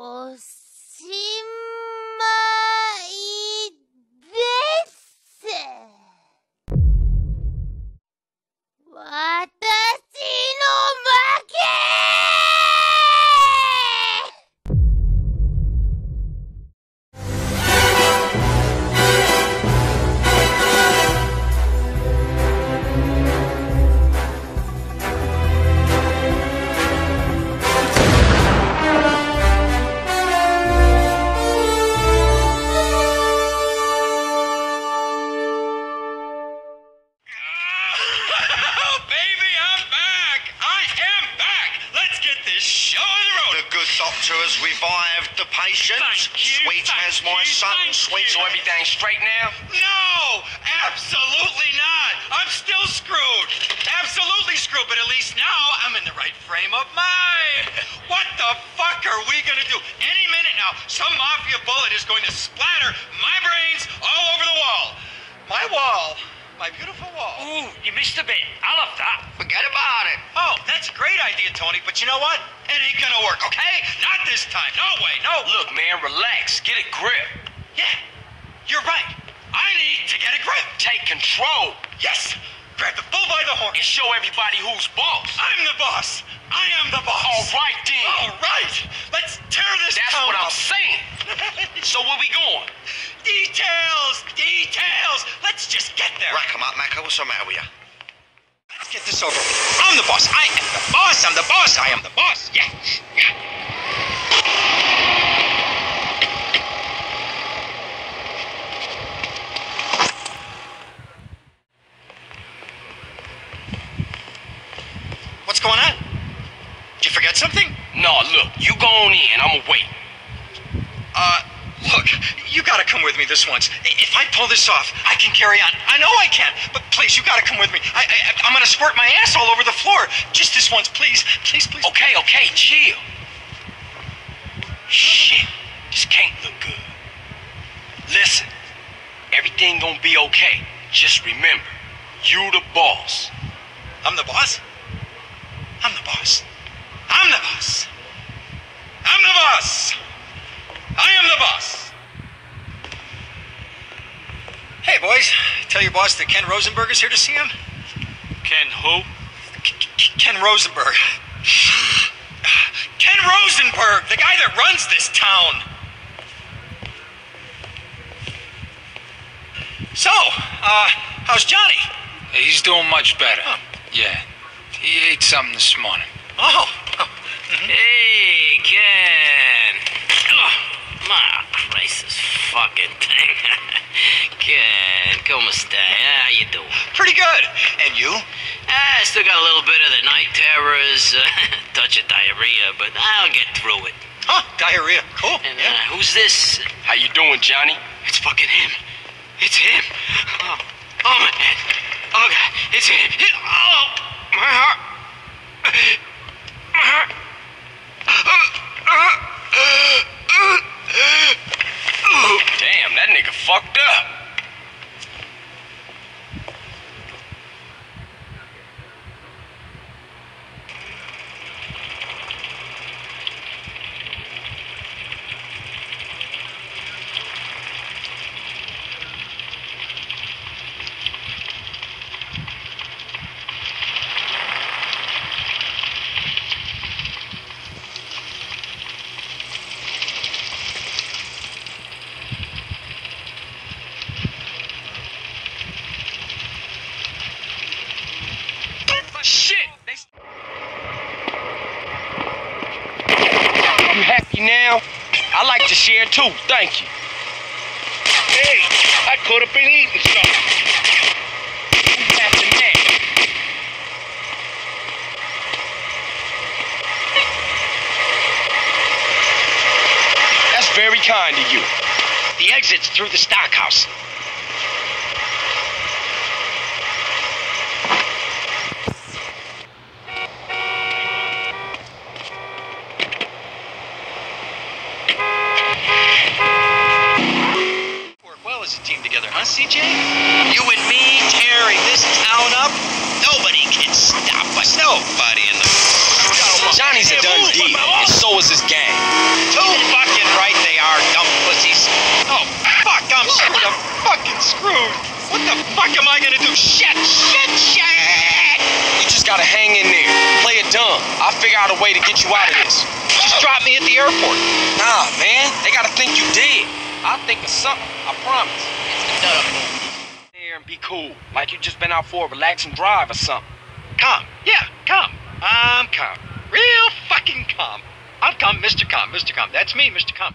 おしま on the road. The good doctor has revived the patient. Thank you, Sweet thank as my you, son. Sweet. So everything straight now? No! Absolutely not! I'm still screwed! Absolutely screwed, but at least now I'm in the right frame of mind! What the fuck are we gonna do? Any minute now, some mafia bullet is going to splatter my brains all over the wall! My wall. My beautiful wall. Ooh, you missed a bit. I love that. Forget about it. Oh, that's a great idea, Tony, but you know what? It ain't gonna work, okay? Not this time. No way, no. Look, man, relax. Get a grip. Yeah, you're right. I need to get a grip. Take control Yes, grab the bull by the horn. and show everybody who's boss. I'm the boss. I am the boss. All right, then. All right. Let's tear this That's what I'm saying. So where we going? Details, details. Let's just get there. Rack 'em up, Macca. What's the matter with you? Let's get this over with. I'm the boss. I am the boss. I'm the boss. I am the boss. Yeah. yeah. What's going on? Did you forget something? No, look, you go on in. I'ma wait. Uh, look, you gotta come with me this once. If I pull this off, I can carry on. I know I can, but please, you gotta come with me. I, I, I'm gonna squirt my ass all over the floor. Just this once, please. Please, please. Okay, okay, chill. Shit, this can't look good. Listen, everything gonna be okay. Just remember, you the boss. I'm the boss? I'm the boss. I'm the boss. I'm the boss. I am the boss. Hey, boys. Tell your boss that Ken Rosenberg is here to see him. Ken who? K- Ken Rosenberg. Ken Rosenberg, the guy that runs this town. So, uh, how's Johnny? He's doing much better. Yeah. He ate something this morning. Oh, Hey, Ken. Oh, my Christ, this fucking thing. Ken, como esta? How you doing? pretty good. And you? Ah, I still got a little bit of the night terrors, uh, touch of diarrhea, but I'll get through it. Huh? Diarrhea. Cool. And uh, who's this? How you doing, Johnny? It's fucking him. It's him. Oh, oh my head. Oh God, it's him. Oh, my heart. My heart. Damn, that nigga fucked up. Shit! They... You now? I like to share too, thank you. Hey, I could have been eating something. Who's after that? That's very kind of you. The exit's through the stockhouse. as a team together, huh, CJ? You and me tearing this town up. Nobody can stop us. Nobody in the. Johnny's a done deal, and so is his gang. Too fucking right they are, dumb pussies. Oh, fuck, I'm screwed. Fucking screwed. What the fuck am I gonna do? Shit, shit, shit! You just gotta hang in there. Play it dumb. I'll figure out a way to get you out of this. Just drop me at the airport. Nah, man. They gotta think you did. I'll think of something. I promise. It's the dub. There and be cool. Like you just been out for a relaxing drive or something. Calm. Yeah, calm. I'm calm. Real fucking calm. I'm calm, Mr. Calm, Mr. Calm. That's me, Mr. Calm.